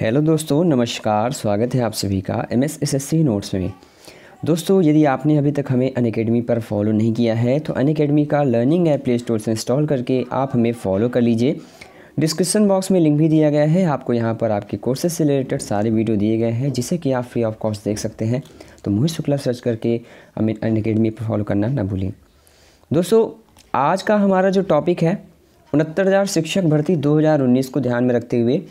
Hello दोस्तों, नमस्कार, स्वागत है आप सभी का M S S S C notes में। दोस्तों, यदि आपने अभी तक हमें अन अकेडमी पर फॉलो नहीं किया है तो अन अकेडमी का लर्निंग ऐप प्ले स्टोर से इंस्टॉल करके आप हमें फॉलो कर लीजिए। डिस्क्रिप्शन बॉक्स में लिंक भी दिया गया है, आपको यहाँ पर आपके कोर्सेज से रिलेटेड सारे वीडियो दिए गए हैं, जिसे कि आप फ्री ऑफ़ कॉस्ट देख सकते हैं। तो मोहित शुक्ला सर्च करके हमें अन अकेडमी पर फॉलो करना ना भूलें। दोस्तों, आज का हमारा जो टॉपिक है, उनहत्तर शिक्षक भर्ती 2019 को ध्यान में रखते हुए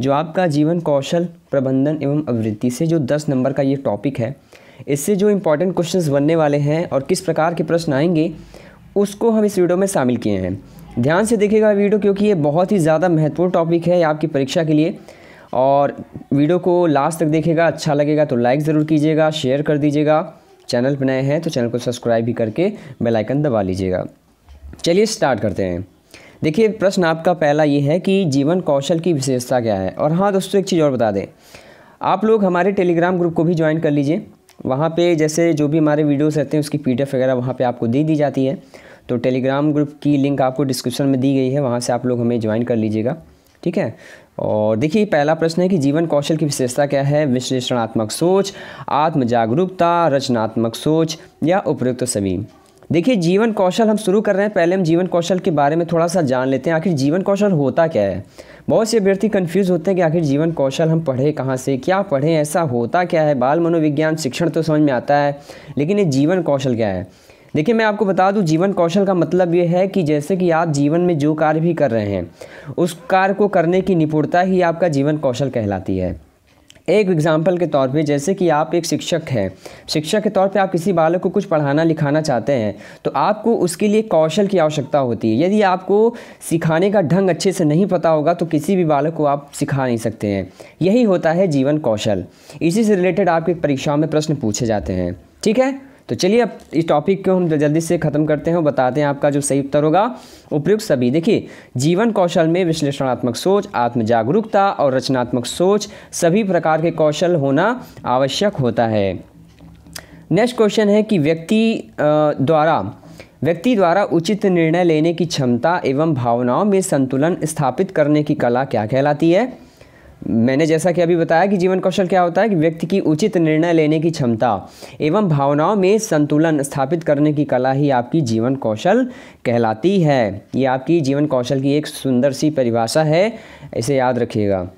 जो आपका जीवन कौशल, प्रबंधन एवं अभिवृद्धि से जो 10 नंबर का ये टॉपिक है, इससे जो इम्पोर्टेंट क्वेश्चंस बनने वाले हैं और किस प्रकार के प्रश्न आएँगे, उसको हम इस वीडियो में शामिल किए हैं। ध्यान से देखिएगा वीडियो क्योंकि ये बहुत ही ज़्यादा महत्वपूर्ण टॉपिक है आपकी परीक्षा के लिए। और वीडियो को लास्ट तक देखेगा अच्छा लगेगा तो लाइक ज़रूर कीजिएगा शेयर कर दीजिएगा। चैनल पर नए हैं तो चैनल को सब्सक्राइब भी करके बेल आइकन दबा लीजिएगा। चलिए स्टार्ट करते हैं। देखिए, प्रश्न आपका पहला ये है कि जीवन कौशल की विशेषता क्या है? और हाँ दोस्तों, एक चीज़ और बता दें। आप लोग हमारे टेलीग्राम ग्रुप को भी ज्वाइन कर लीजिए। वहाँ पे जैसे जो भी हमारे वीडियोस रहते हैं, उसकी पीडीएफ वगैरह वहाँ पे आपको दे दी जाती है। तो टेलीग्राम ग्रुप की लिंक आपको डिस्क्रिप्शन में दी गई है, वहाँ से आप लोग हमें ज्वाइन कर लीजिएगा। ठीक है? और देखिए, पहला प्रश्न है कि जीवन कौशल की विशेषता क्या है? विश्लेषणात्मक सोच आत्म जागरूकता रचनात्मक सोच या उपयुक्त सभी? देखिए, जीवन कौशल हम शुरू कर रहे हैं। पहले हम जीवन कौशल के बारे में थोड़ा सा जान लेते हैं। आखिर जीवन कौशल होता क्या है? बहुत से अभ्यर्थी कंफ्यूज होते हैं कि आखिर जीवन कौशल हम पढ़े कहाँ से, क्या पढ़ें, ऐसा होता क्या है? बाल मनोविज्ञान, शिक्षण तो समझ में आता है, लेकिन ये जीवन कौशल क्या है? देखिए, मैं आपको बता दूँ, जीवन कौशल का मतलब ये है कि जैसे कि आप जीवन में जो कार्य भी कर रहे हैं, उस कार्य को करने की निपुणता ही आपका जीवन कौशल कहलाती है। एक एग्ज़ाम्पल के तौर पे, जैसे कि आप एक शिक्षक हैं। शिक्षक के तौर पे आप किसी बालक को कुछ पढ़ाना, लिखाना चाहते हैं तो आपको उसके लिए कौशल की आवश्यकता होती है। यदि आपको सिखाने का ढंग अच्छे से नहीं पता होगा तो किसी भी बालक को आप सिखा नहीं सकते हैं। यही होता है जीवन कौशल। इसी से रिलेटेड आपके परीक्षाओं में प्रश्न पूछे जाते हैं। ठीक है? तो चलिए अब इस टॉपिक को हम जल्दी से ख़त्म करते हैं और बताते हैं आपका जो सही उत्तर होगा। उपयुक्त सभी। देखिए, जीवन कौशल में विश्लेषणात्मक सोच आत्म जागरूकता और रचनात्मक सोच, सभी प्रकार के कौशल होना आवश्यक होता है। नेक्स्ट क्वेश्चन है कि व्यक्ति द्वारा व्यक्ति द्वारा उचित निर्णय लेने की क्षमता एवं भावनाओं में संतुलन स्थापित करने की कला क्या कहलाती है? मैंने जैसा कि अभी बताया कि जीवन कौशल क्या होता है कि व्यक्ति की उचित निर्णय लेने की क्षमता एवं भावनाओं में संतुलन स्थापित करने की कला ही आपकी जीवन कौशल कहलाती है। ये आपकी जीवन कौशल की एक सुंदर सी परिभाषा है, इसे याद रखिएगा।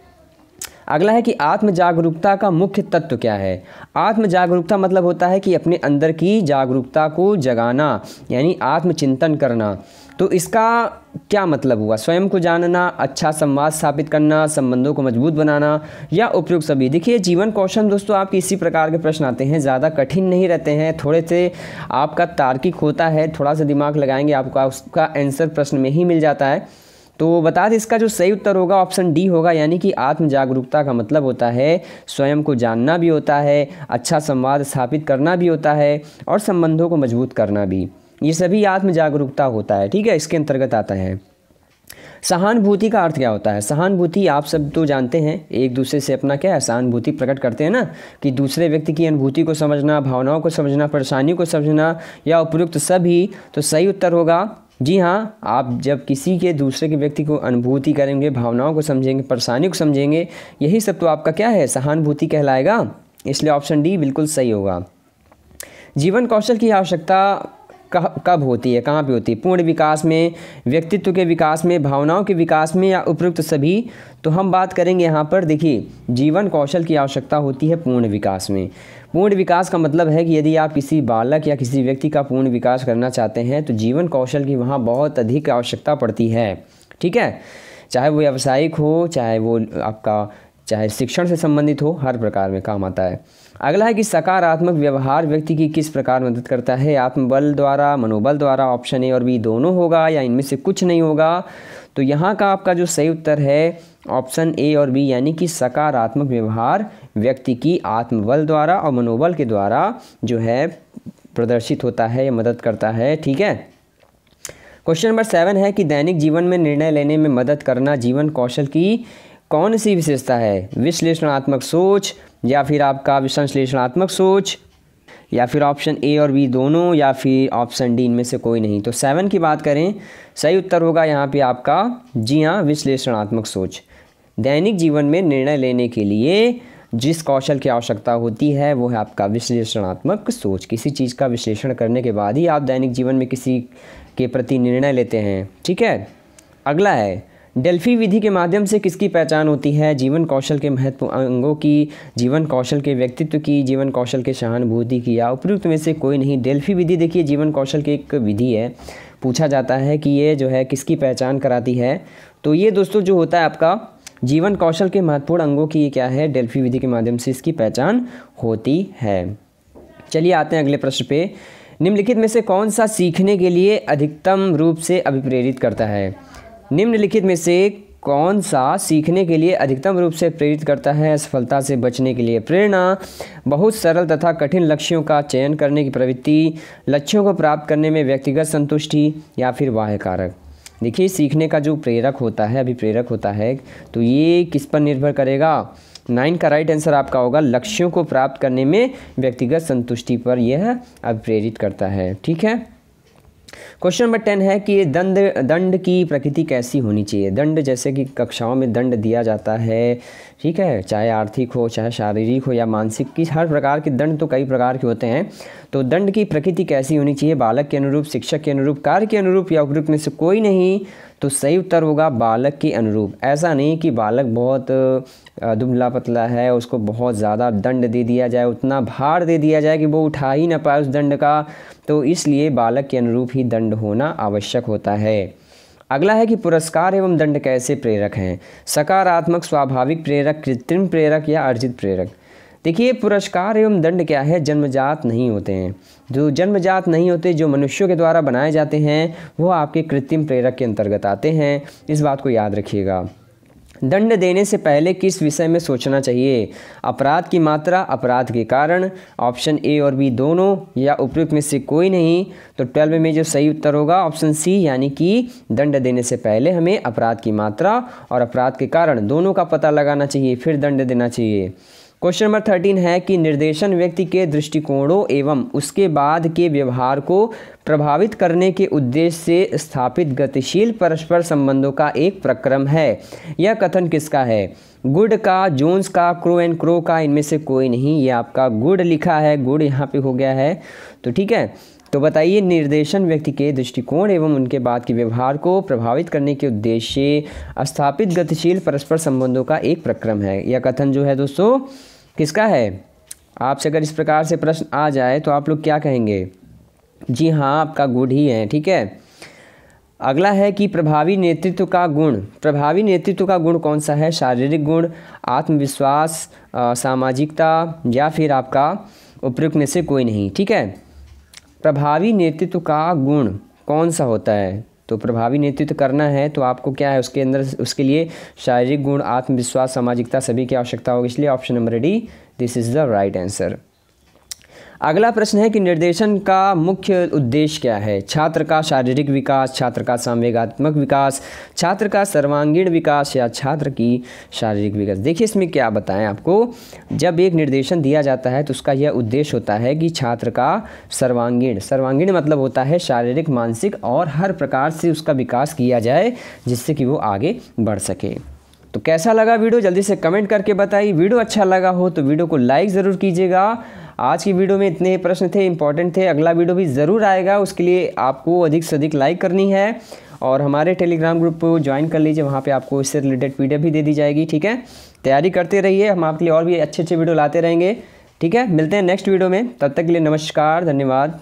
अगला है कि आत्म जागरूकता का मुख्य तत्व क्या है? आत्म जागरूकता मतलब होता है कि अपने अंदर की जागरूकता को जगाना, यानी आत्मचिंतन करना। तो इसका क्या मतलब हुआ? स्वयं को जानना अच्छा संवाद स्थापित करना, संबंधों को मज़बूत बनाना या उपयुक्त सभी। देखिए, जीवन कौशल दोस्तों, आपके इसी प्रकार के प्रश्न आते हैं। ज़्यादा कठिन नहीं रहते हैं। थोड़े से आपका तार्किक होता है, थोड़ा सा दिमाग लगाएँगे आपका, उसका आंसर प्रश्न में ही मिल जाता है। तो बता दें, इसका जो सही उत्तर होगा ऑप्शन डी होगा, यानी कि आत्म जागरूकता का मतलब होता है, स्वयं को जानना भी होता है अच्छा संवाद स्थापित करना भी होता है, और संबंधों को मज़बूत करना भी। ये सभी आत्म जागरूकता होता है, ठीक है? इसके अंतर्गत आता है। सहानुभूति का अर्थ क्या होता है? सहानुभूति आप सब तो जानते हैं, एक दूसरे से अपना क्या है? सहानुभूति प्रकट करते हैं ना, कि दूसरे व्यक्ति की अनुभूति को समझना, भावनाओं को समझना परेशानियों को समझना या उपयुक्त सभी तो सही उत्तर होगा जी हाँ आप जब किसी के दूसरे के व्यक्ति को अनुभूति करेंगे, भावनाओं को समझेंगे, परेशानियों को समझेंगे, यही सब तो आपका क्या है? सहानुभूति कहलाएगा। इसलिए ऑप्शन डी बिल्कुल सही होगा। जीवन कौशल की आवश्यकता कब होती है, कहाँ पे होती है? पूर्ण विकास में, व्यक्तित्व के विकास में, भावनाओं के विकास में या उपयुक्त सभी? तो हम बात करेंगे यहाँ पर, देखिए, जीवन कौशल की आवश्यकता होती है पूर्ण विकास में। पूर्ण विकास का मतलब है कि यदि आप किसी बालक या किसी व्यक्ति का पूर्ण विकास करना चाहते हैं तो जीवन कौशल की वहाँ बहुत अधिक आवश्यकता पड़ती है। ठीक है? चाहे वो व्यावसायिक हो, चाहे वो आपका चाहे शिक्षण से संबंधित हो, हर प्रकार में काम आता है। अगला है कि सकारात्मक व्यवहार व्यक्ति की किस प्रकार मदद करता है? आत्मबल द्वारा, मनोबल द्वारा ऑप्शन ए और बी दोनों होगा या इनमें से कुछ नहीं होगा? तो यहाँ का आपका जो सही उत्तर है ऑप्शन ए और बी यानी कि सकारात्मक व्यवहार व्यक्ति की आत्मबल द्वारा और मनोबल के द्वारा जो है, प्रदर्शित होता है या मदद करता है। ठीक है? क्वेश्चन नंबर सेवन है कि दैनिक जीवन में निर्णय लेने में मदद करना जीवन कौशल की कौन सी विशेषता है? विश्लेषणात्मक सोच या फिर आपका विश्लेषणात्मक सोच? या फिर ऑप्शन ए और बी दोनों या फिर ऑप्शन डी इनमें से कोई नहीं? तो सेवन की बात करें, सही उत्तर होगा यहाँ पे आपका, जी हाँ विश्लेषणात्मक सोच। दैनिक जीवन में निर्णय लेने के लिए जिस कौशल की आवश्यकता होती है, वो है आपका विश्लेषणात्मक सोच। किसी चीज़ का विश्लेषण करने के बाद ही आप दैनिक जीवन में किसी के प्रति निर्णय लेते हैं। ठीक है? अगला है डेल्फी विधि के माध्यम से किसकी पहचान होती है? जीवन कौशल के महत्व अंगों की, जीवन कौशल के व्यक्तित्व की, जीवन कौशल के सहानुभूति की। या उपयुक्त में से कोई नहीं, डेल्फी विधि देखिए, जीवन कौशल की एक विधि है। पूछा जाता है कि ये जो है किसकी पहचान कराती है? तो ये दोस्तों जो होता है आपका, जीवन कौशल के महत्वपूर्ण अंगों की ये क्या है? डेल्फी विधि के माध्यम से इसकी पहचान होती है। चलिए आते हैं अगले प्रश्न पे। निम्नलिखित में से कौन सा सीखने के लिए अधिकतम रूप से अभिप्रेरित करता है? निम्नलिखित में से कौन सा सीखने के लिए अधिकतम रूप से प्रेरित करता है? असफलता से बचने के लिए प्रेरणा, बहुत सरल तथा कठिन लक्ष्यों का चयन करने की प्रवृत्ति, लक्ष्यों को प्राप्त करने में व्यक्तिगत संतुष्टि या फिर बाह्य कारक देखिए, सीखने का जो प्रेरक होता है अभी प्रेरक होता है तो ये किस पर निर्भर करेगा? नाइन का राइट आंसर आपका होगा, लक्ष्यों को प्राप्त करने में व्यक्तिगत संतुष्टि पर यह अभिप्रेरित करता है। ठीक है? क्वेश्चन नंबर टेन है कि दंड दंड की प्रकृति कैसी होनी चाहिए? दंड जैसे कि कक्षाओं में दंड दिया जाता है, ठीक है? चाहे आर्थिक हो, चाहे शारीरिक हो या मानसिक की, हर प्रकार के दंड तो कई प्रकार के होते हैं। तो दंड की प्रकृति कैसी होनी चाहिए? बालक के अनुरूप, शिक्षक के अनुरूप, कार्य के अनुरूप या उपरूप में से कोई नहीं। तो सही उत्तर होगा बालक के अनुरूप। ऐसा नहीं कि बालक बहुत दुबला पतला है, उसको बहुत ज़्यादा दंड दे दिया जाए, उतना भार दे दिया जाए कि वो उठा ही ना पाए उस दंड का तो इसलिए बालक के अनुरूप ही दंड होना आवश्यक होता है। अगला है कि पुरस्कार एवं दंड कैसे प्रेरक हैं? सकारात्मक, स्वाभाविक प्रेरक, कृत्रिम प्रेरक या अर्जित प्रेरक? देखिए, पुरस्कार एवं दंड क्या है? जन्मजात नहीं होते हैं। जो जन्मजात नहीं होते, जो मनुष्यों के द्वारा बनाए जाते हैं, वो आपके कृत्रिम प्रेरक के अंतर्गत आते हैं। इस बात को याद रखिएगा। दंड देने से पहले किस विषय में सोचना चाहिए? अपराध की मात्रा, अपराध के कारण, ऑप्शन ए और बी दोनों, या उपयुक्त में से कोई नहीं? तो ट्वेल्व में जो सही उत्तर होगा, ऑप्शन सी, यानी कि दंड देने से पहले हमें अपराध की मात्रा और अपराध के कारण दोनों का पता लगाना चाहिए, फिर दंड देना चाहिए। क्वेश्चन नंबर थर्टीन है कि निर्देशन व्यक्ति के दृष्टिकोणों एवं उसके बाद के व्यवहार को प्रभावित करने के उद्देश्य से स्थापित गतिशील परस्पर संबंधों का एक प्रक्रम है। यह कथन किसका है? गुड का, जोन्स का, क्रो एंड क्रो का, इनमें से कोई नहीं। ये आपका गुड लिखा है। गुड यहाँ पे हो गया है। तो ठीक है। तो बताइए, निर्देशन व्यक्ति के दृष्टिकोण एवं उनके बाद के व्यवहार को प्रभावित करने के उद्देश्य स्थापित गतिशील परस्पर संबंधों का एक प्रक्रम है। यह कथन जो है दोस्तों किसका है? आपसे अगर इस प्रकार से प्रश्न आ जाए तो आप लोग क्या कहेंगे? जी हाँ आपका गुड ही है, ठीक है? अगला है कि प्रभावी नेतृत्व का गुण। प्रभावी नेतृत्व का गुण कौन सा है? शारीरिक गुण, आत्मविश्वास सामाजिकता, या फिर आपका उपयुक्त में से कोई नहीं, ठीक है? प्रभावी नेतृत्व का गुण कौन सा होता है? तो प्रभावी नेतृत्व करना है तो आपको क्या है, उसके अंदर, उसके लिए शारीरिक गुण, आत्मविश्वास, सामाजिकता सभी की आवश्यकता होगी, इसलिए option number D this is the right answer अगला प्रश्न है कि निर्देशन का मुख्य उद्देश्य क्या है? छात्र का शारीरिक विकास, छात्र का संवेगात्मक विकास, छात्र का सर्वांगीण विकास या छात्र की शारीरिक विकास? देखिए, इसमें क्या बताएँ आपको? जब एक निर्देशन दिया जाता है तो उसका यह उद्देश्य होता है कि छात्र का सर्वांगीण सर्वांगीण मतलब होता है शारीरिक, मानसिक और हर प्रकार से उसका विकास किया जाए जिससे कि वो आगे बढ़ सके। तो कैसा लगा वीडियो? जल्दी से कमेंट करके बताइए। वीडियो अच्छा लगा हो तो वीडियो को लाइक ज़रूर कीजिएगा। आज की वीडियो में इतने प्रश्न थे इंपॉर्टेंट थे। अगला वीडियो भी ज़रूर आएगा, उसके लिए आपको अधिक से अधिक लाइक करनी है। और हमारे टेलीग्राम ग्रुप को ज्वाइन कर लीजिए, वहाँ पे आपको इससे रिलेटेड वीडियो भी दे दी जाएगी, ठीक है? तैयारी करते रहिए, हम आपके लिए और भी अच्छे अच्छे वीडियो लाते रहेंगे, ठीक है? मिलते हैं नेक्स्ट वीडियो में, तब तक के लिए नमस्कार, धन्यवाद।